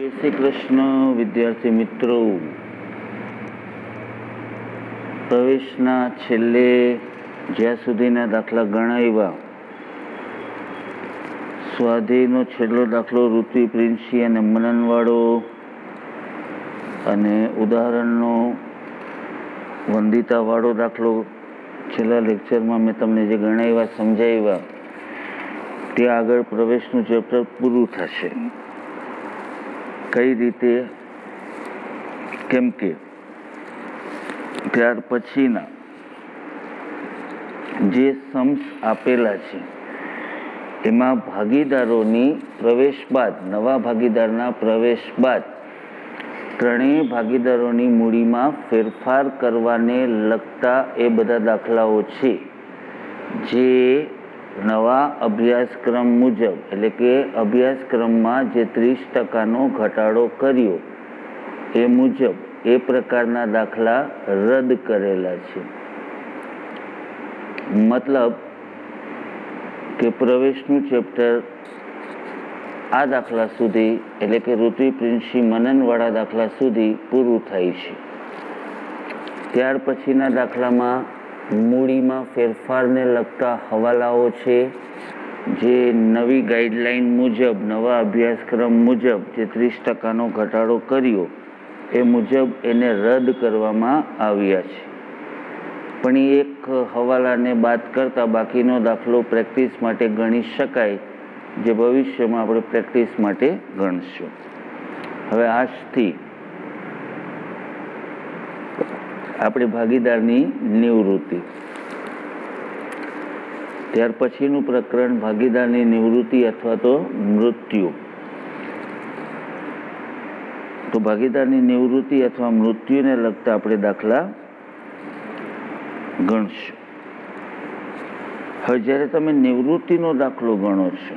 જય શ્રી કૃષ્ણ વિદ્યાર્થી મિત્રો, પ્રવેશના છેલ્લે જ્યાં સુધીના દાખલા ગણાવ્યા, સ્વાધ્યાયનો છેલ્લો દાખલો ઋત્વી પ્રિન્સી અને મનનવાળો અને ઉદાહરણનો વંદિતાવાળો દાખલો છેલ્લા લેક્ચરમાં મેં તમને જે ગણાવ્યા, સમજાવ્યા તે આગળ પ્રવેશનું ચેપ્ટર પૂરું થશે. કઈ રીતે, કેમ કે ત્યાર પછીના જે સમ્સ આપેલા છે, એમાં ભાગીદારોની પ્રવેશ બાદ, નવા ભાગીદારના પ્રવેશ બાદ ત્રણેય ભાગીદારોની મૂડીમાં ફેરફાર કરવાને લગતા એ બધા દાખલાઓ છે, જે નવા અભ્યાસક્રમ મુજબ, એટલે કે અભ્યાસક્રમમાં જે ત્રીસ ટકાનો ઘટાડો કર્યો, એ મુજબ એ પ્રકારના દાખલા રદ કરેલા છે. મતલબ કે પ્રવેશનું ચેપ્ટર આ દાખલા સુધી, એટલે કે ઋત્વી પ્રિન્સી મનનવાળા દાખલા સુધી પૂરું થાય છે. ત્યાર પછીના દાખલામાં મૂડીમાં ફેરફારને લગતા હવાલાઓ છે જે નવી ગાઈડલાઈન મુજબ, નવા અભ્યાસક્રમ મુજબ જે ત્રીસ ટકાનો ઘટાડો કર્યો, એ મુજબ એને રદ કરવામાં આવ્યા છે. પણ એ એક હવાલાને બાદ કરતાં બાકીનો દાખલો પ્રેક્ટિસ માટે ગણી શકાય, જે ભવિષ્યમાં આપણે પ્રેક્ટિસ માટે ગણશું. હવે આજથી આપણે ભાગીદારની નિવૃત્તિ. ત્યાર પછીનું પ્રકરણ ભાગીદારની નિવૃત્તિ અથવા તો મૃત્યુ. તો ભાગીદારની નિવૃત્તિ અથવા મૃત્યુને લગતા આપણે દાખલા ગણશું. હવે જ્યારે તમે નિવૃત્તિનો દાખલો ગણો છો,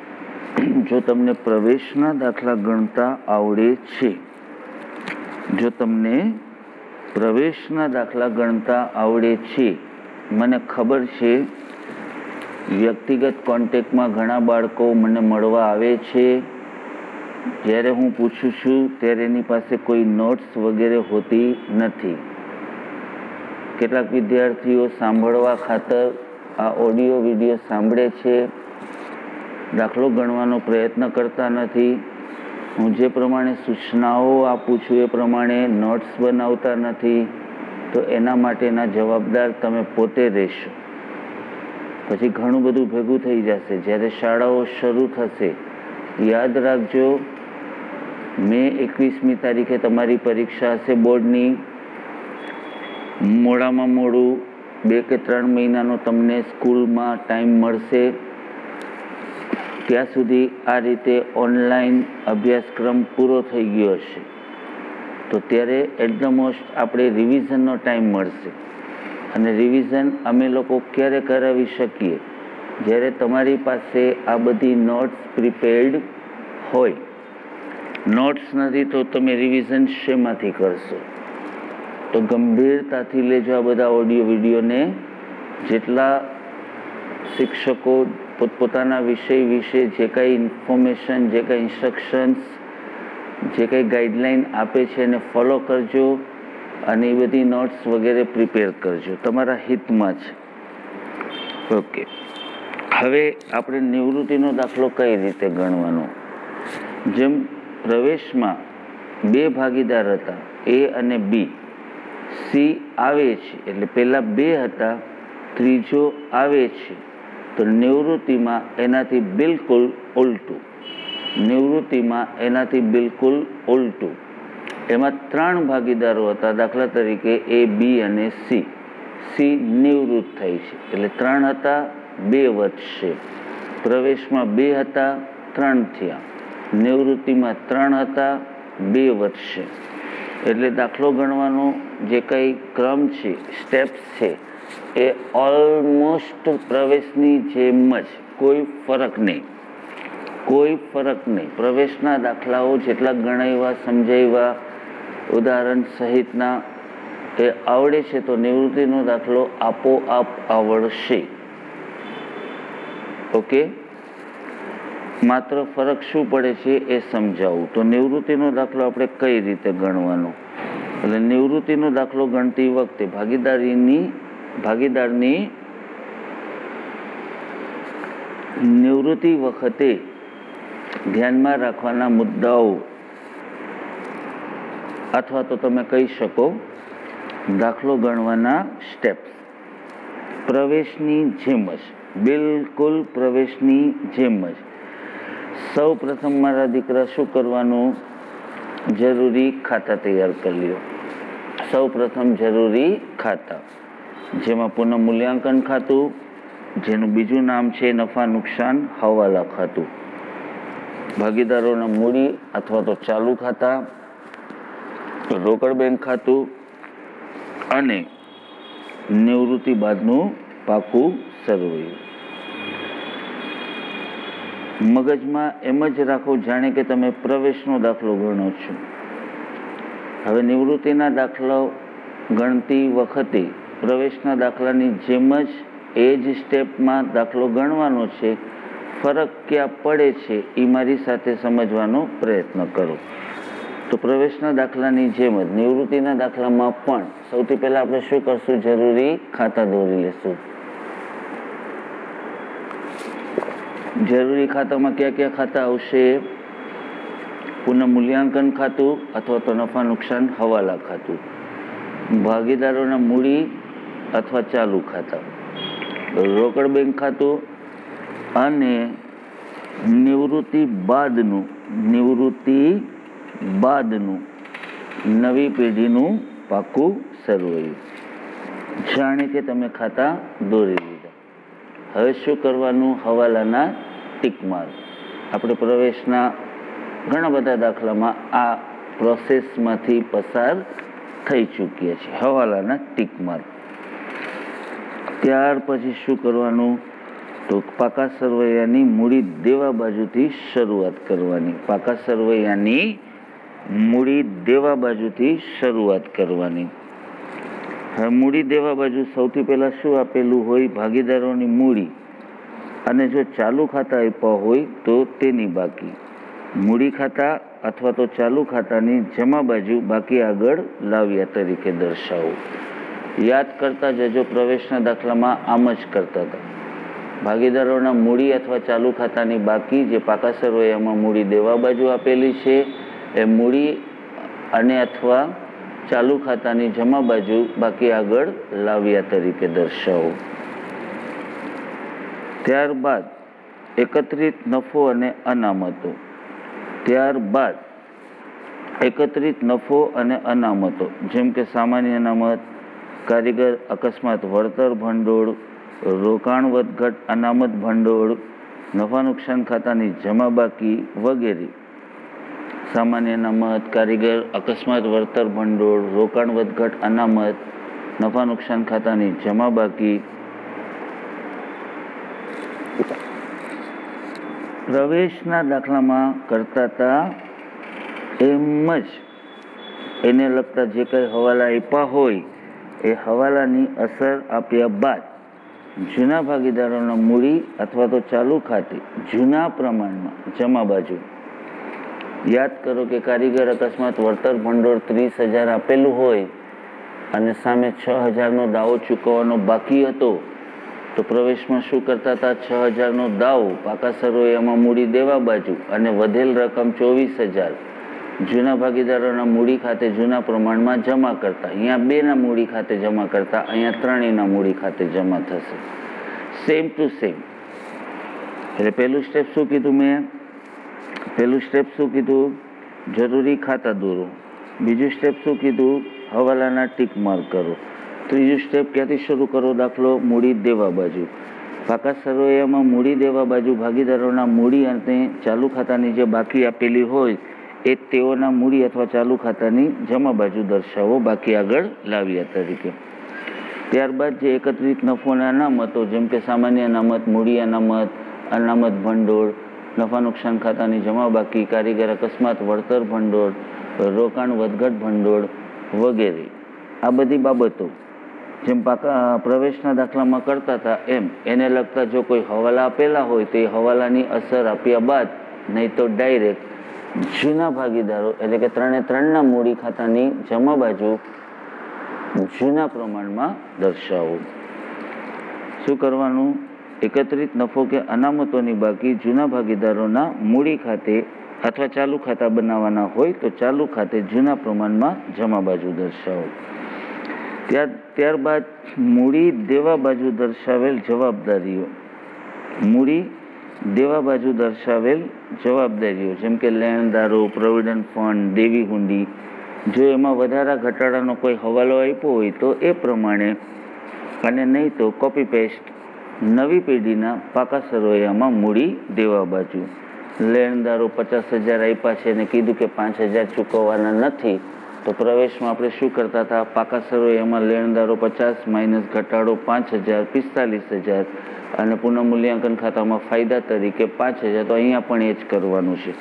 જો તમને પ્રવેશના દાખલા ગણતા આવડે છે, જો તમને પ્રવેશના દાખલા ગણતા આવડે છે. મને ખબર છે, વ્યક્તિગત કોન્ટેક્ટમાં ઘણા બાળકો મને મળવા આવે છે. જ્યારે હું પૂછું છું, ત્યારે એની પાસે કોઈ નોટ્સ વગેરે હોતી નથી. કેટલાક વિદ્યાર્થીઓ સાંભળવા ખાતર આ ઓડિયો વીડિયો સાંભળે છે. દાખલો ગણવાનો પ્રયત્ન કરતા નથી. હું જે પ્રમાણે સૂચનાઓ આપું છું, એ પ્રમાણે નોટ્સ બનાવતા નથી, તો એના માટેના જવાબદાર તમે પોતે રહેશો. પછી ઘણું બધું ભેગું થઈ જશે. જ્યારે શાળાઓ શરૂ થશે, યાદ રાખજો, મે એકવીસમી તારીખે તમારી પરીક્ષા હશે બોર્ડની. મોડામાં મોડું, બે કે ત્રણ મહિનાનો તમને સ્કૂલમાં ટાઈમ મળશે. ત્યાં સુધી આ રીતે ઓનલાઈન અભ્યાસક્રમ પૂરો થઈ ગયો હશે. તો ત્યારે એટ ધ મોસ્ટ આપણે રિવિઝનનો ટાઈમ મળશે. અને રિવિઝન અમે લોકો ક્યારે કરાવી શકીએ? જ્યારે તમારી પાસે આ બધી નોટ્સ પ્રિપેર્ડ હોય. નોટ્સ નથી તો તમે રિવિઝન શેમાંથી કરશો? તો ગંભીરતાથી લેજો આ બધા ઓડિયો વિડીયોને જેટલા શિક્ષકો પોતપોતાના વિષય વિશે જે કાંઈ ઇન્ફોર્મેશન જે કાંઈ ઇન્સ્ટ્રક્શન્સ જે કંઈ ગાઈડલાઈન આપે છે એને ફોલો કરજો અને એ બધી નોટ્સ વગેરે પ્રિપેર કરજો. તમારા હિતમાં છે. ઓકે હવે આપણે નિવૃત્તિનો દાખલો કઈ રીતે ગણવાનો? જેમ પ્રવેશમાં બે ભાગીદાર હતા, એ અને બી સી આવે છે, એટલે પહેલાં બે હતા, ત્રીજો આવે છે. તો નિવૃત્તિમાં એનાથી બિલકુલ ઉલટું. નિવૃત્તિમાં એનાથી બિલકુલ ઉલટું. એમાં ત્રણ ભાગીદારો હતા દાખલા તરીકે એ, બી અને સી. સી નિવૃત્ત થઈ છે. એટલે ત્રણ હતા, બે વધશે. પ્રવેશમાં બે હતા, ત્રણ થયા. નિવૃત્તિમાં ત્રણ હતા, બે વધશે. એટલે દાખલો ગણવાનો જે કંઈ ક્રમ છે સ્ટેપ્સ છે એ ઓલમોસ્ટ પ્રવેશની જેમ જ કોઈ ફરક નહીં. કોઈ ફરક નહીં. પ્રવેશના દાખલાઓ જેટલા ગણાવ્યા, સમજાવ્યા, ઉદાહરણ સહિતના એ આવડે છે તો નિવૃત્તિનો દાખલો આપોઆપ આવડશે. ઓકે? માત્ર ફરક શું પડે છે એ સમજાવું. તો નિવૃત્તિનો દાખલો આપણે કઈ રીતે ગણવાનો? એટલે નિવૃત્તિનો દાખલો ગણતી વખતે ભાગીદારીની ભાગીદારની નિવૃત્તિ વખતે ધ્યાનમાં રાખવાના મુદ્દાઓ અથવા તો તમે કહી શકો દાખલો ગણવાના સ્ટેપ્સ પ્રવેશની જેમ જ, બિલકુલ પ્રવેશની જેમ જ. સૌ પ્રથમ મારા દીકરા શું કરવાનું? જરૂરી ખાતા તૈયાર કરી લ્યો. સૌ પ્રથમ જરૂરી ખાતા. જેમાં પુનઃ મૂલ્યાંકન ખાતું, જેનું બીજું નામ છે નફા નુકસાન હવાલા ખાતું. ભાગીદારોના મૂડી અથવા તો ચાલુ ખાતા, રોકડ બેંક ખાતું અને નિવૃત્તિ બાદનું પાકું સરવૈયું મગજમાં એમ જ રાખો, જાણે કે તમે પ્રવેશનો દાખલો ગણો છો. હવે નિવૃત્તિના દાખલો ગણતી વખતે પ્રવેશના દાખલાની જેમ જ એ જ સ્ટેપમાં દાખલો ગણવાનો છે. ફરક ક્યાં પડે છે એ મારી સાથે સમજવાનો પ્રયત્ન કરો. તો પ્રવેશના દાખલાની જેમ જ નિવૃત્તિના દાખલામાં પણ સૌથી પહેલાં આપણે શું કરશું? જરૂરી ખાતા દોરી લેશું. જરૂરી ખાતામાં કયા કયા ખાતા આવશે? પુનઃ મૂલ્યાંકન ખાતું અથવા તો નફા નુકસાન હવાલા ખાતું. ભાગીદારોના મૂડી અથવા ચાલુ ખાતા. રોકડ બેંક ખાતું અને નિવૃત્તિ બાદનું નિવૃત્તિ બાદનું નવી પેઢીનું પાકું સરવાયું જાણે કે તમે ખાતા દોરી લીધા. હવે શું કરવાનું હવાલાના ટીક માર આપણે પ્રવેશના ઘણા બધા દાખલામાં આ પ્રોસેસમાંથી પસાર થઈ ચૂક્યા છે હવાલાના ટીક માર ત્યાર પછી શું કરવાનું? તો પાકા સરવૈયાની મૂડી દેવા બાજુથી શરૂઆત કરવાની. પાકા સરવૈયાની મૂડી દેવા બાજુથી શરૂઆત કરવાની. હવે મૂડી દેવા બાજુ સૌથી પહેલાં શું આપેલું હોય? ભાગીદારોની મૂડી. અને જો ચાલુ ખાતા આપ્યા હોય તો તેની બાકી. મૂડી ખાતા અથવા તો ચાલુ ખાતાની જમા બાજુ બાકી આગળ લાવ્યા તરીકે દર્શાવો. યાદ કરતા જજો પ્રવેશના દાખલામાં આમ જ કરતા હતા. ભાગીદારોના મૂડી અથવા ચાલુ ખાતાની બાકી જે પાકાસર હોય એમાં મૂડી દેવા બાજુ આપેલી છે. એ મૂડી અને અથવા ચાલુ ખાતાની જમા બાજુ બાકી આગળ લાવ્યા તરીકે દર્શાવો. ત્યારબાદ એકત્રિત નફો અને અનામતો. ત્યારબાદ એકત્રિત નફો અને અનામતો. જેમ કે સામાન્ય અનામત કારીગર, અકસ્માત, વળતર ભંડોળ રોકાણ વધઘટ અનામત ભંડોળ, નફા નુકસાન ખાતાની જમા બાકી વગેરે. સામાન્ય અનામત, કારીગર, અકસ્માત, વળતર ભંડોળ રોકાણ વધઘટ અનામત, નફા નુકસાન ખાતાની જમા બાકી. પ્રવેશના દાખલામાં કરતા હતા એમ જ. એને લગતા જે કંઈ હવાલા આપ્યા હોય એ હવાલાની અસર આપ્યા બાદ જૂના ભાગીદારોના મૂડી અથવા તો ચાલુ ખાતે જૂના પ્રમાણમાં જમા બાજુ. યાદ કરો કે કારીગર અકસ્માત વળતર ભંડોળ ત્રીસ હજાર આપેલું હોય અને સામે છ હજારનો દાવો ચૂકવવાનો બાકી હતો, તો પ્રવેશમાં શું કરતા હતા? છ હજારનો દાવો. પાકા એમાં મૂડી દેવા બાજુ અને વધેલ રકમ ચોવીસ હજાર જૂના ભાગીદારોના મૂડી ખાતે જૂના પ્રમાણમાં જમા કરતા. અહીંયા બેના મૂડી ખાતે જમા કરતા, અહીંયા ત્રણેયના મૂડી ખાતે જમા થશે. સેમ ટુ સેમ એટલે પહેલું સ્ટેપ શું કીધું મેં? પહેલું સ્ટેપ શું કીધું? જરૂરી ખાતા દોરો. બીજું સ્ટેપ શું કીધું? હવાલાના ટીક માર્ક કરો. ત્રીજું સ્ટેપ ક્યાંથી શરૂ કરો દાખલો? મૂડી દેવા બાજુ. પાકા સરવૈયામાં મૂડી દેવા બાજુ ભાગીદારોના મૂડી અને ચાલુ ખાતાની જે બાકી આપેલી હોય એ તેઓના મૂડી અથવા ચાલુ ખાતાની જમા બાજુ દર્શાવો. બાકી આગળ લાવ્યા તરીકે. ત્યારબાદ જે એકત્રિત નફોના અનામતો, જેમ કે સામાન્ય અનામત, મૂડી અનામત અનામત ભંડોળ, નફા નુકસાન ખાતાની જમા બાકી, કારીગર અકસ્માત, વળતર ભંડોળ, રોકાણ, વધઘટ ભંડોળ વગેરે. આ બધી બાબતો જેમ પાકા પ્રવેશના દાખલામાં કરતા હતા એમ, એને લગતા જો કોઈ હવાલા આપેલા હોય તો એ હવાલાની અસર આપ્યા બાદ નહીં તો ડાયરેક્ટ જૂના ભાગીદારો એટલે કે ત્રણે ત્રણના મૂડી ખાતાની જમા બાજુ જૂના પ્રમાણમાં દર્શાવો. શું કરવાનું? એકત્રિત નફો કે અનામતોની બાકી જૂના ભાગીદારોના મૂડી ખાતે અથવા ચાલુ ખાતા બનાવવાના હોય તો ચાલુ ખાતે જૂના પ્રમાણમાં જમા બાજુ દર્શાવો. ત્યાર, ત્યારબાદ મૂડી દેવા બાજુ દર્શાવેલ જવાબદારીઓ. મૂડી દેવા બાજુ દર્શાવેલ જવાબદારીઓ, જેમ કે લેણદારો પ્રોવિડન્ટ ફંડ, દેવી હુંડી, જો એમાં વધારા ઘટાડાનો કોઈ હવાલો આપ્યો હોય તો એ પ્રમાણે, અને નહીં તો કોપી પેસ્ટ નવી પેઢીના પાકા સરોયામાં મૂડી દેવા બાજુ. લેણદારો પચાસ હજાર આપ્યા છે અને કીધું કે પાંચ હજાર ચૂકવવાના નથી. તો પ્રવેશમાં આપણે શું કરતા હતા? પાકા સરવૈયામાં લેણદારો પચાસ, માઇનસ ઘટાડો પાંચ હજાર, પિસ્તાલીસ હજાર અને પુનઃમૂલ્યાંકન ખાતામાં ફાયદા તરીકે પાંચ હજાર. તો અહીંયા પણ એ જ કરવાનું છે.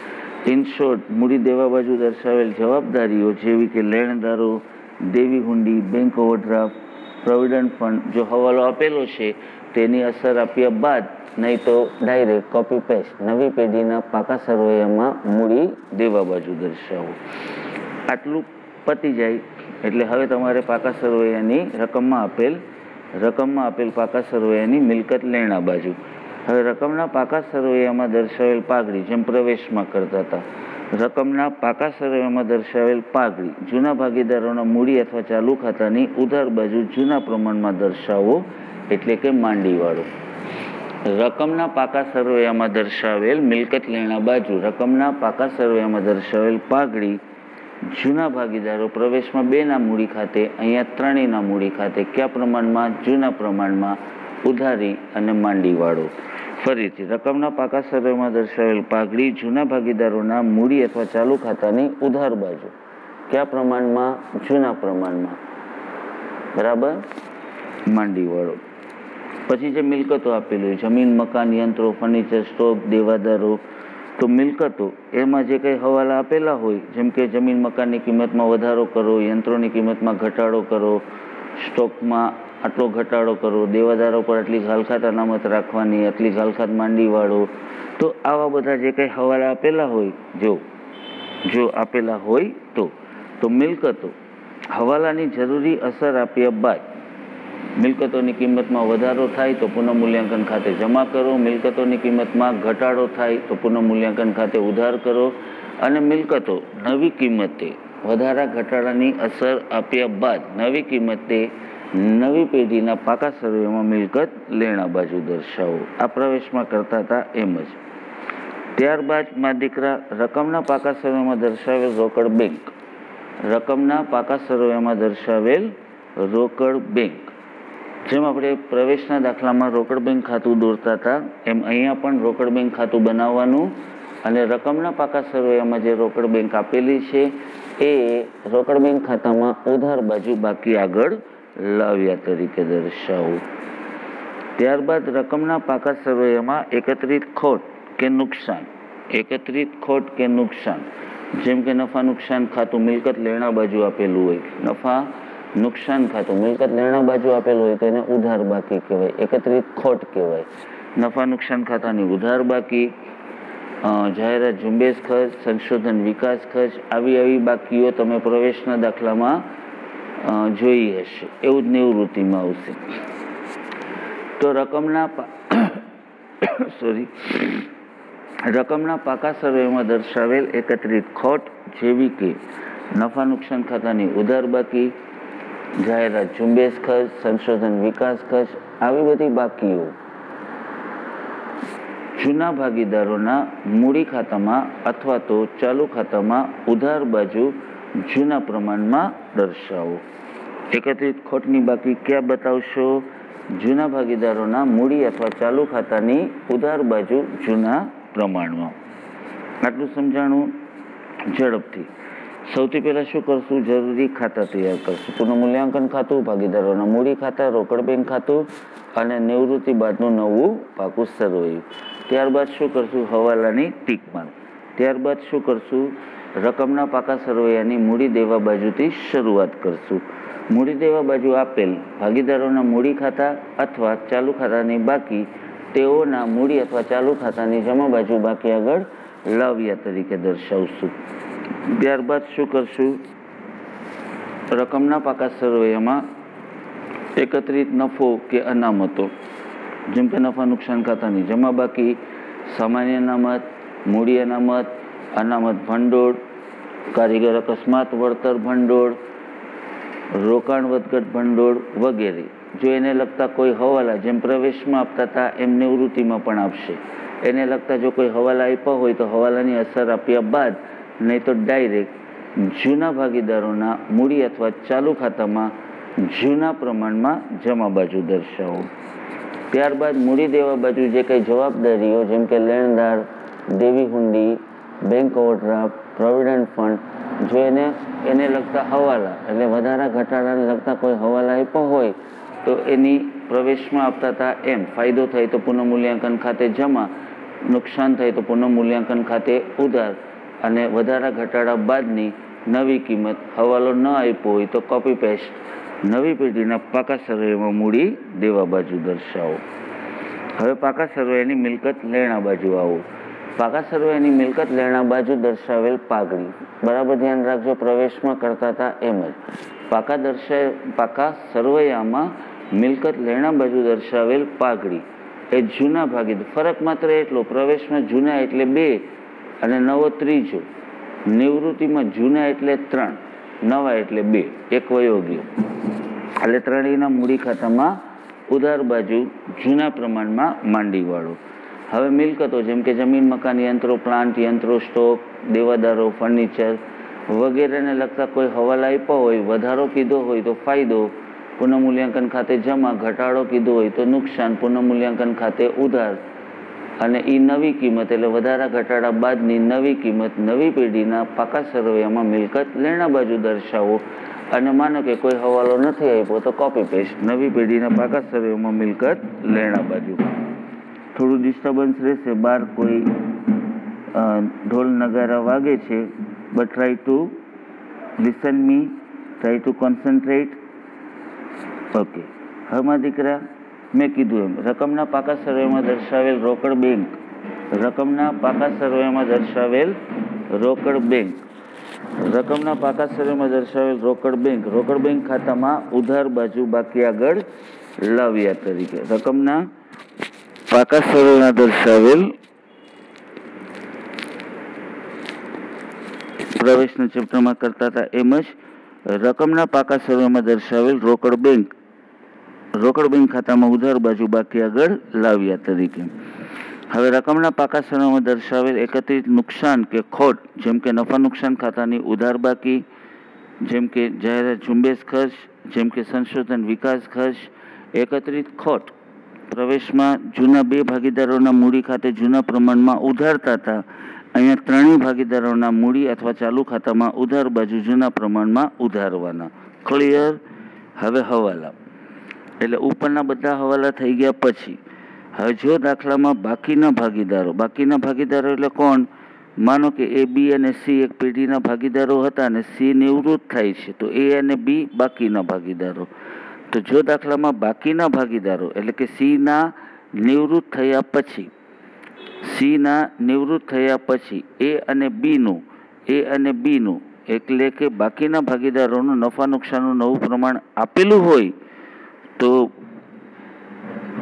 ઇન શોર્ટ મૂડી દેવા બાજુ દર્શાવેલ જવાબદારીઓ જેવી કે લેણદારો, દેવી હુંડી બેંક ઓવરડ્રાફ્ટ પ્રોવિડન્ટ ફંડ જો હવાલો આપેલો છે, તેની અસર આપ્યા બાદ નહીં તો ડાયરેક્ટ કોપી પેસ્ટ નવી પેઢીના પાકા સરવૈયામાં મૂડી દેવા બાજુ દર્શાવો. આટલું પતી જાય. એટલે હવે તમારે પાકા સરવૈયાની રકમમાં આપેલ રકમમાં આપેલ પાકા સરવૈયાની મિલકત લેણા બાજુ. હવે રકમના પાકા સરવૈયામાં દર્શાવેલ પાઘડી જેમ પ્રવેશમાં કરતા હતા. રકમના પાકા સરવૈયામાં દર્શાવેલ પાઘડી જૂના ભાગીદારોના મૂડી અથવા ચાલુ ખાતાની ઉધાર બાજુ જૂના પ્રમાણમાં દર્શાવો એટલે કે માંડીવાળો. રકમના પાકા સરવૈયામાં દર્શાવેલ મિલકત લેણા બાજુ રકમના પાકા સરવૈયામાં દર્શાવેલ પાઘડી જૂના ભાગીદારો પ્રવેશમાં બેના મૂડી ખાતે, અહીંયા ત્રણેયના મૂડી ખાતે કયા પ્રમાણમાં? જૂના પ્રમાણમાં ઉધારી અને માંડીવાળો. ફરીથી, રકમના પાકા સર્વેમાં દર્શાવેલ પાઘડી જૂના ભાગીદારોના મૂડી અથવા ચાલુ ખાતાની ઉધાર બાજુ. કયા પ્રમાણમાં? જૂના પ્રમાણમાં. બરાબર? માંડીવાળો. પછી જે મિલકતો આપેલી હોય, જમીન, મકાન, યંત્રો, ફર્નિચર સ્ટોક દેવાદારો તો મિલકતો એમાં જે કંઈ હવાલા આપેલા હોય, જેમ કે જમીન મકાનની કિંમતમાં વધારો કરો, યંત્રોની કિંમતમાં ઘટાડો કરો, સ્ટોકમાં આટલો ઘટાડો કરો, દેવાદારો પર આટલી ઘાલખાત અનામત રાખવાની, આટલી ઘાલખાત માંડી વાળો, તો આવા બધા જે કંઈ હવાલા આપેલા હોય, જો જો આપેલા હોય તો તો મિલકતો હવાલાની જરૂરી અસર આપ્યા બાદ મિલકતોની કિંમતમાં વધારો થાય તો પુનઃમૂલ્યાંકન ખાતે જમા કરો. મિલકતોની કિંમતમાં ઘટાડો થાય તો પુનઃમૂલ્યાંકન ખાતે ઉધાર કરો. અને મિલકતો નવી કિંમતે વધારા ઘટાડાની અસર આપ્યા બાદ નવી કિંમતે નવી પેઢીના પાકા સર્વેમાં મિલકત લેણા બાજુ દર્શાવો. આ પ્રવેશમાં કરતા હતા એમ જ. ત્યારબાદ મા દીકરા રકમના પાકા સર્વેમાં દર્શાવેલ રોકડ બેંક. રકમના પાકા સર્વેમાં દર્શાવેલ રોકડ બેંક. જેમ આપણે પ્રવેશના દાખલામાં રોકડ બેંક ખાતું દોરતા હતા, એમ અહીંયા પણ રોકડ બેંક ખાતું બનાવવાનું અને રકમના પાકા સરવૈયામાં જે રોકડ બેંક આપેલી છે, એ રોકડ બેંક ખાતામાં ઉધાર બાજુ બાકી આગળ લાવ્યા તરીકે દર્શાવવું ત્યારબાદ રકમના પાકા સરવૈયામાં એકત્રિત ખોટ કે નુકસાન, એકત્રિત ખોટ કે નુકસાન, જેમ કે નફા નુકસાન ખાતું મિલકત લેણા બાજુ આપેલું હોય, નફા નુકસાન ખાતું મિલકત લેણા બાજુ આપેલું હોય તેને ઉધાર બાકી કહેવાય. એકત્રિત ખોટ કહેવાય. નફા નુકસાન ખાતાની ઉધાર બાકી જાહેરાત ઝુંબેશ ખર્ચ, સંશોધન વિકાસ ખર્ચ, આવી આવી બાકીઓ તમે પ્રવેશના દાખલામાં જોઈ હશે. એવું જ નિવૃત્તિમાં આવશે. તો રકમના સોરી રકમના પાકા સર્વેમાં દર્શાવેલ એકત્રિત ખોટ જેવી કે નફા નુકસાન ખાતાની ઉધાર બાકી જાહેરાત ઝુંબેશ ખર્ચ, સંશોધન વિકાસ ખર્ચ, આવી બધી બાકીઓ જૂના ભાગીદારોના મૂડી ખાતામાં અથવા તો ચાલુ ખાતામાં ઉધાર બાજુ જૂના પ્રમાણમાં દર્શાવો. એકત્રિત ખોટની બાકી ક્યાં બતાવશો? જૂના ભાગીદારોના મૂડી અથવા ચાલુ ખાતાની ઉધાર બાજુ જૂના પ્રમાણમાં. આટલું સમજાણું ઝડપથી. સૌથી પહેલાં શું કરશું? જરૂરી ખાતા તૈયાર કરશું. પુનઃ મૂલ્યાંકન ખાતું, ભાગીદારોના મૂડી ખાતા, રોકડ બેંક ખાતું અને નિવૃત્તિ બાદનું નવું પાકું સરવૈયું ત્યારબાદ શું કરશું? હવાલાની માર્ક ત્યારબાદ શું કરશું? રકમના પાકા સરવૈયાની મૂડી દેવા બાજુથી શરૂઆત કરશું. મૂડી દેવા બાજુ આપેલ ભાગીદારોના મૂડી ખાતા અથવા ચાલુ ખાતાની બાકી, તેઓના મૂડી અથવા ચાલુ ખાતાની જમા બાજુ બાકી આગળ લાવ્યા તરીકે દર્શાવશું. ત્યારબાદ શું કરશું? રકમના પાકા સરવૈયામાં એકત્રિત નફો કે અનામતો. જેમ કે નફા નુકસાન ખાતાની જમા બાકી, સામાન્ય અનામત, મૂડી અનામત અનામત ભંડોળ, કારીગર અકસ્માત, વળતર ભંડોળ, રોકાણ વધઘટ ભંડોળ વગેરે. જો એને લગતા કોઈ હવાલા જેમ પ્રવેશમાં આપતા હતા, એમ નિવૃત્તિમાં પણ આપશે. એને લગતા જો કોઈ હવાલા આપ્યા હોય તો હવાલાની અસર આપ્યા બાદ નહીં તો ડાયરેક્ટ જૂના ભાગીદારોના મૂડી અથવા ચાલુ ખાતામાં જૂના પ્રમાણમાં જમા બાજુ દર્શાવો. ત્યારબાદ મૂડી દેવા બાજુ જે કંઈ જવાબદારીઓ, જેમ કે લેણદાર, દેવી હુંડી બેંક ઓવરડ્રાફ્ટ પ્રોવિડન્ટ ફંડ જો એને એને લગતા હવાલા, એટલે વધારા ઘટાડાને લગતા કોઈ હવાલા આપ્યો હોય, તો એની પ્રવેશમાં આપતા હતા એમ. ફાયદો થાય તો પુનઃમૂલ્યાંકન ખાતે જમા, નુકસાન થાય તો પુનઃમૂલ્યાંકન ખાતે ઉધાર. અને વધારા ઘટાડા બાદની નવી કિંમત હવાલો ન આપ્યો હોય તો કોપી પેસ્ટ નવી પેઢીના પાકા સર્વેમાં મૂડી દેવા બાજુ દર્શાવો. હવે પાકા સર્વેની મિલકત લેણા બાજુ આવો. પાકા સર્વેની મિલકત લેણા બાજુ દર્શાવેલ પાઘડી. બરાબર ધ્યાન રાખજો, પ્રવેશમાં કરતા હતા એમ જ. પાકા દર્શાવે પાકા સર્વૈયામાં મિલકત લેણા બાજુ દર્શાવેલ પાઘડી. એ જૂના ભાગીદાર ફરક માત્ર એટલો, પ્રવેશમાં જૂના એટલે બે અને નવો ત્રીજો. નિવૃત્તિમાં જૂના એટલે ત્રણ, નવા એટલે બે, એક વયો ગયો એટલે ત્રણેયના મૂડી ખાતામાં ઉધાર બાજુ જૂના પ્રમાણમાં માંડીવાળો. હવે મિલકતો જેમ કે જમીન, મકાન, યંત્રો, પ્લાન્ટ, યંત્રો, સ્ટોક, દેવાદારો, ફર્નિચર વગેરેને લગતા કોઈ હવાલા આપ્યો હોય, વધારો કીધો હોય તો ફાયદો. પુનઃમૂલ્યાંકન ખાતે જમા, ઘટાડો કીધો હોય તો નુકસાન. પુનઃમૂલ્યાંકન ખાતે ઉધાર. અને એ નવી કિંમત એટલે વધારા ઘટાડા બાદની નવી કિંમત, નવી પેઢીના પાકા સરવૈયામાં મિલકત લેણા બાજુ દર્શાવો. અને માનો કે કોઈ હવાલો નથી આપ્યો તો કોપી પેસ્ટ નવી પેઢીના પાકા સરવૈયામાં મિલકત લેણા બાજુ. થોડું ડિસ્ટર્બન્સ રહેશે. બહાર કોઈ ઢોલ નગારા વાગે છે but try to listen me try to concentrate okay હવે દીકરા મેં કીધું એમ, રકમના પાકા સર્વેમાં દર્શાવેલ રોકડ બેંક. રકમના પાકા સર્વેમાં દર્શાવેલ રોકડ બેંક. રકમના પાકા સર્વેમાં દર્શાવેલ રોકડ બેંક. રોકડ બેંક ખાતામાં ઉધાર બાજુ બાકી આગળ લાવ્યા તરીકે. રકમના પાકા સર્વેમાં દર્શાવેલ પ્રવેશના ચેપ્ટરમાં કરતા હતા એમ જ રકમના પાકા સર્વેમાં દર્શાવેલ રોકડ બેંક. રોકડ બેંક ખાતામાં ઉધાર બાજુ બાકી આગળ લાવ્યા તરીકે. હવે રકમના પાકા સર્વેમાં દર્શાવેલ એકત્રિત નુકસાન કે ખોટ, જેમ કે નફા નુકસાન ખાતાની ઉધાર બાકી, જેમ કે જાહેરાત ઝુંબેશ ખર્ચ, જેમ કે સંશોધન વિકાસ ખર્ચ, એકત્રિત ખોટ. પ્રવેશમાં જૂના બે ભાગીદારોના મૂડી ખાતે જૂના પ્રમાણમાં ઉધારતા હતા. અહીંયા ત્રણેય ભાગીદારોના મૂડી અથવા ચાલુ ખાતામાં ઉધાર બાજુ જૂના પ્રમાણમાં ઉધારવાના. ક્લિયર હવે હવાલા. એટલે ઉપરના બધા હવાલા થઈ ગયા પછી, હવે જો દાખલામાં બાકીના ભાગીદારો બાકીના ભાગીદારો એટલે કોણ? માનો કે એ, બી અને સી એક પેઢીના ભાગીદારો હતા અને સી નિવૃત્ત થાય છે, તો એ અને બી બાકીના ભાગીદારો. તો જો દાખલામાં બાકીના ભાગીદારો એટલે કે સીના નિવૃત્ત થયા પછી સીના નિવૃત્ત થયા પછી એ અને બીનું એ અને બીનું એટલે કે બાકીના ભાગીદારોનું નફા નુકસાનનું નવું પ્રમાણ આપેલું હોય તો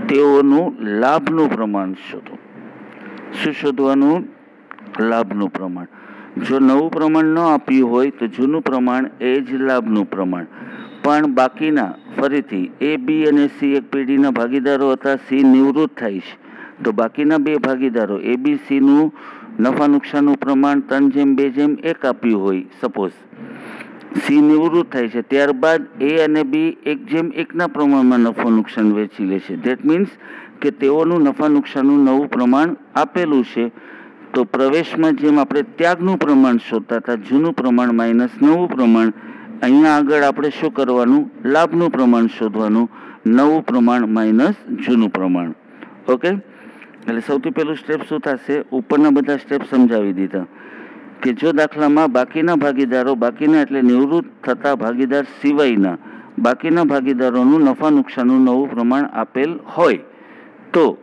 તેઓનું લાભનું પ્રમાણ શોધો. શું શોધવાનું? લાભનું પ્રમાણ. જો નવું પ્રમાણ ન આપ્યું હોય તો જૂનું પ્રમાણ એ જ લાભનું પ્રમાણ. પણ બાકીના ફરીથી એ બી અને સી એક પેઢીના ભાગીદારો હતા સી નિવૃત્ત થાય છે. તો બાકીના બે ભાગીદારો એ બી સીનું નફા નુકસાનનું પ્રમાણ ત્રણ જેમ, બે જેમ એક આપ્યું હોય. સપોઝ સી નિવૃત્ત થાય છે. ત્યારબાદ એ અને બી એક જેમ એકના પ્રમાણમાં નફો નુકસાન વેચી લે છે. ધેટ મીન્સ કે તેઓનું નફા નુકસાનનું નવું પ્રમાણ આપેલું છે. તો પ્રવેશમાં જેમ આપણે ત્યાગનું પ્રમાણ શોધતા હતા, જૂનું પ્રમાણ માઇનસ નવું પ્રમાણ, અહીંયા આગળ આપણે શું કરવાનું? લાભનું પ્રમાણ શોધવાનું. નવું પ્રમાણ માઇનસ જૂનું પ્રમાણ. ઓકે એટલે સૌથી પહેલું સ્ટેપ શું થશે? ઉપરના બધા સ્ટેપ સમજાવી દીધા. કે જો દાખલામાં બાકીના ભાગીદારો બાકીના એટલે નિવૃત્ત થતા ભાગીદાર સિવાયના બાકીના ભાગીદારોનું નફા નુકસાનનું નવું પ્રમાણ આપેલ હોય. તો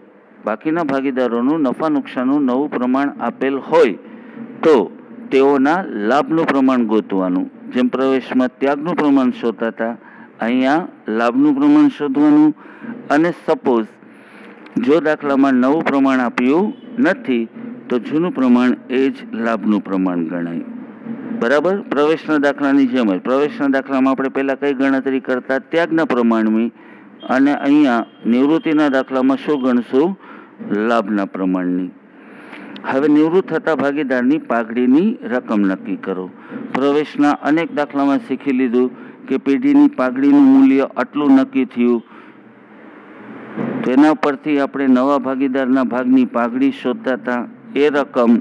બાકીના ભાગીદારોનું નફા નુકસાનનું નવું પ્રમાણ આપેલ હોય તો તેઓના લાભનું પ્રમાણ ગોતવાનું. જેમ પ્રવેશમાં ત્યાગનું પ્રમાણ શોધતા હતા અહીંયા લાભનું પ્રમાણ શોધવાનું. અને સપોઝ જો દાખલામાં નવું પ્રમાણ આપ્યું નથી તો જૂનું પ્રમાણ એ જ લાભનું પ્રમાણ ગણાય. બરાબર? પ્રવેશના દાખલાની જેમ જ. પ્રવેશના દાખલામાં આપણે પહેલાં કઈ ગણતરી કરતા? ત્યાગના પ્રમાણની. અને અહીંયા નિવૃત્તિના દાખલામાં શું ગણશું? લાભના પ્રમાણની. હવે નિવૃત્ત થતા ભાગીદારની પાઘડીની રકમ નક્કી કરો. પ્રવેશના અનેક દાખલામાં શીખી લીધું કે પેઢીની પાઘડીનું મૂલ્ય આટલું નક્કી થયું. તેના પરથી આપણે નવા ભાગીદારના ભાગની પાઘડી શોધતા હતા. એ રકમ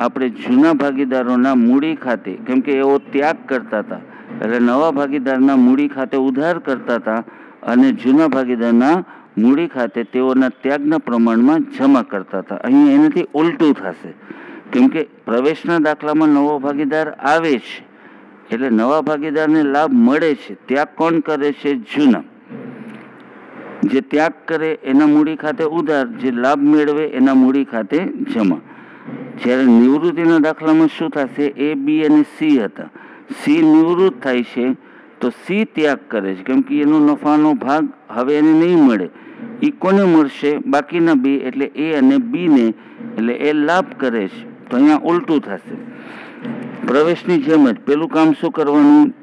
આપણે જૂના ભાગીદારોના મૂડી ખાતે, કેમ કે એઓ ત્યાગ કરતા હતા. એટલે નવા ભાગીદારના મૂડી ખાતે ઉધાર કરતા હતા અને જૂના ભાગીદારના મૂડી ખાતે તેઓના ત્યાગના પ્રમાણમાં જમા કરતા હતા. અહીં એનાથી ઉલટું થશે. કેમ કે પ્રવેશના દાખલામાં નવો ભાગીદાર આવે છે. એટલે નવા ભાગીદારને લાભ મળે છે. ત્યાગ કોણ કરે છે? જૂના. જે ત્યાગ કરે એના મૂડી ખાતે ઉધાર, જે લાભ મેળવે એના મૂડી ખાતે જમા. જ્યારે નિવૃત્તિના દાખલામાં શું થશે? એ બી અને સી હતા. સી નિવૃત્ત થાય છે, તો સી ત્યાગ કરે છે. કેમ કે એનો નફાનો ભાગ હવે એને નહીં મળે. એ કોને મળશે? બાકીના બી, એટલે એ અને બીને એટલે એ લાભ કરે છે. તો અહીંયા ઉલટું થશે. પ્રવેશની જેમ જ પેલું કામ શું કરવાનું?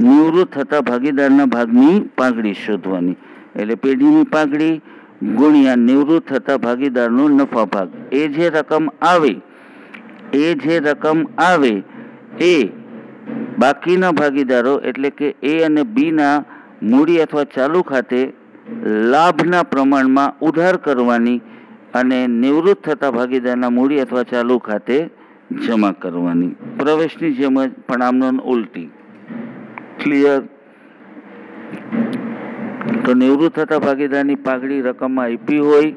નિવૃત્ત થતા ભાગીદારના ભાગની પાઘડી શોધવાની. એટલે પેઢીની પાઘડી ગુણ્યા નિવૃત્ત થતા ભાગીદારનો નફા ભાગ. એ જે રકમ આવે, એ જે રકમ આવે, એ બાકીના ભાગીદારો એટલે કે એ અને બીના મૂડી અથવા ચાલુ ખાતે લાભના પ્રમાણમાં ઉધાર કરવાની અને નિવૃત્ત થતા ભાગીદારના મૂડી અથવા ચાલુ ખાતે જમા કરવાની. પ્રવેશની જેમ જ, પણ આમનો ઉલટી. ક્લિયર તો નિવૃત્ત થતા ભાગીદારની પાઘડી રકમમાં આપી હોય,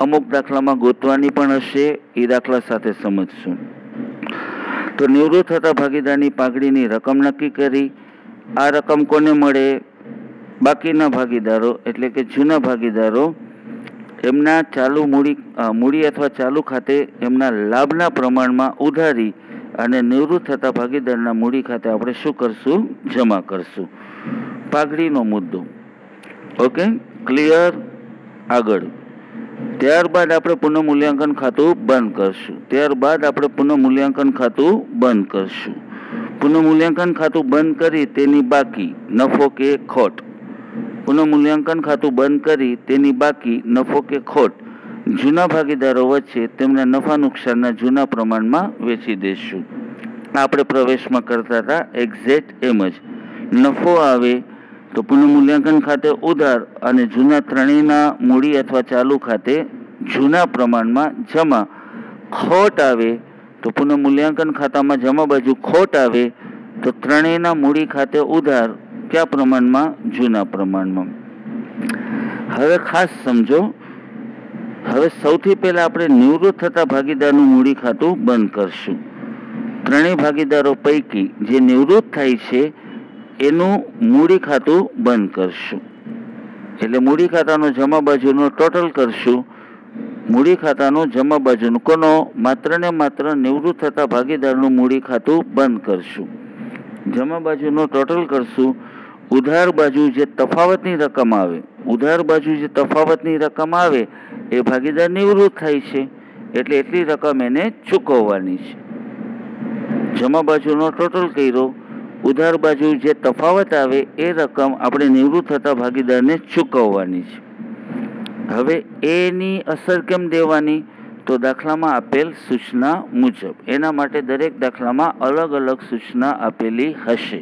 અમુક દાખલામાં ગોતવાની પણ હશે, એ દાખલા સાથે સમજશું. તો નિવૃત્ત થતા ભાગીદારની પાઘડીની રકમ નક્કી કરી. આ રકમ કોને મળે? બાકીના ભાગીદારો, એટલે કે જૂના ભાગીદારો, એમના ચાલુ મૂડી મૂડી અથવા ચાલુ ખાતે એમના લાભના પ્રમાણમાં ઉધારી અને નિવૃત્ત થતા ભાગીદારના મૂડી ખાતે આપણે શું કરશું? જમા કરશું. પાઘડીનો મુદ્દો. ઓકે ક્લિયર આગળ. ત્યારબાદ આપણે પુનઃ મૂલ્યાંકન ખાતું બંધ કરશું. ત્યારબાદ આપણે પુનઃ મૂલ્યાંકન ખાતું બંધ કરશું. પુનઃ મૂલ્યાંકન ખાતું બંધ કરી તેની બાકી નફો કે ખોટ. પુનઃ મૂલ્યાંકન ખાતું બંધ કરી તેની બાકી નફો કે ખોટ. જૂના ભાગીદારો વચ્ચે તેમના નફા નુકસાનના જૂના પ્રમાણમાં વેચી દઈશું આપણે પ્રવેશમાં કરતા હતા એક્ઝેક્ટ એમ જ. નફો આવે તો પુનઃમૂલ્યાંકન ખાતે ઉધાર અને જૂના ત્રણેયના મૂડી અથવા ચાલુ ખાતે જૂના પ્રમાણમાં જમા ખોટ આવે, તો પુનઃમૂલ્યાંકન ખાતામાં જમા બાજુ ખોટ આવે, તો ત્રણેયના મૂડી ખાતે ઉધાર કયા પ્રમાણમાં? જૂના પ્રમાણમાં. હવે ખાસ સમજો, હવે સૌથી પહેલા આપણે નિવૃત્ત થતા ભાગીદારનું મૂડી ખાતું બંધ કરશું. ત્રણેય ભાગીદારો પૈકી જે નિવૃત્ત થાય છે એનું મૂડી ખાતું બંધ કરશું. એટલે મૂડી ખાતાનું જમા બાજુનો ટોટલ કરશું. મૂડી ખાતાનું જમા બાજુનું કોનો? માત્ર ને માત્ર નિવૃત્ત થતા ભાગીદારનું મૂડી ખાતું બંધ કરશું. જમા બાજુનો ટોટલ કરશું. ઉધાર બાજુ જે તફાવતની રકમ આવે, ઉધાર બાજુ જે તફાવતની રકમ આવે, એ ભાગીદાર નિવૃત્ત થાય છે. એટલે એટલી રકમ એને ચૂકવવાની છે. જમા બાજુનો ટોટલ કર્યો. ઉધાર બાજુ જે તફાવત આવે એ રકમ આપણે નિવૃત્ત થતા ભાગીદારને ચૂકવવાની છે. હવે એની અસર કેમ દેવાની? તો દાખલામાં આપેલ સૂચના મુજબ. એના માટે દરેક દાખલામાં અલગ અલગ સૂચના આપેલી હશે.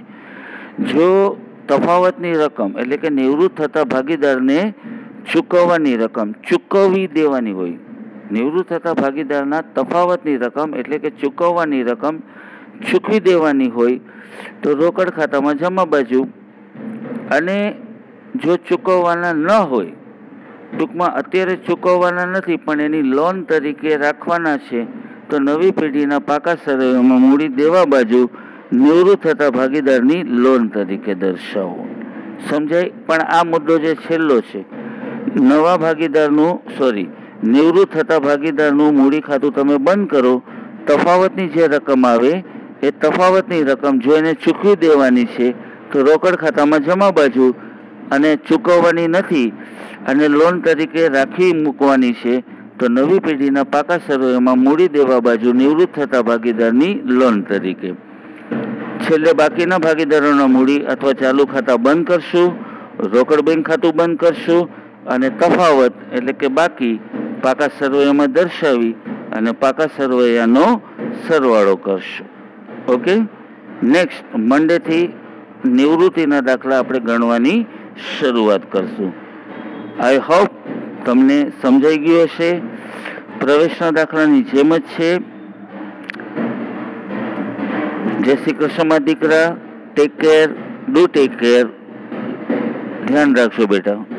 જો તફાવતની રકમ એટલે કે નિવૃત્ત થતા ભાગીદારને ચૂકવવાની રકમ ચૂકવવી દેવાની હોય, નિવૃત્ત થતા ભાગીદારના તફાવતની રકમ એટલે કે ચૂકવવાની રકમ ચૂકવી દેવાની હોય તો રોકડ ખાતામાં જમા બાજુ અને જો ચૂકવવાના ન હોય, ટૂંકમાં અત્યારે ચૂકવવાના નથી, પણ એની લોન તરીકે રાખવાના છે, તો નવી પેઢીના પાકા સર્વેમાં મૂડી દેવા બાજુ નિવૃત્ત થતા ભાગીદારની લોન તરીકે દર્શાવો. સમજાય? પણ આ મુદ્દો જે છેલ્લો છે, નવા ભાગીદારનું સોરી નિવૃત્ત થતા ભાગીદારનું મૂડી ખાતું તમે બંધ કરો, તફાવતની જે રકમ આવે એ તફાવતની રકમ જો એને ચૂકવી દેવાની છે, તો રોકડ ખાતામાં જમા બાજુ અને ચૂકવવાની નથી અને લોન તરીકે રાખી મૂકવાની છે, તો નવી પેઢીના પાકા સર્વેમાં મૂડી દેવા બાજુ નિવૃત્ત થતા ભાગીદારની લોન તરીકે. છેલ્લે બાકીના ભાગીદારોના મૂડી અથવા ચાલુ ખાતા બંધ કરશું, રોકડ બેંક ખાતું બંધ કરશું અને તફાવત એટલે કે બાકી પાકા સરવૈયામાં દર્શાવી અને પાકા સરવૈયાનો સરવાળો કરશું. ઓકે નેક્સ્ટ મંડેથી નિવૃત્તિના દાખલા આપણે ગણવાની શરૂઆત કરશું. આઈ હોપ તમને સમજાઈ ગયું હશે. પ્રવેશના દાખલાની જેમ જ છે. જય શ્રી કૃષ્ણમાં દીકરા. Take care do take care ધ્યાન રાખજો બેટા.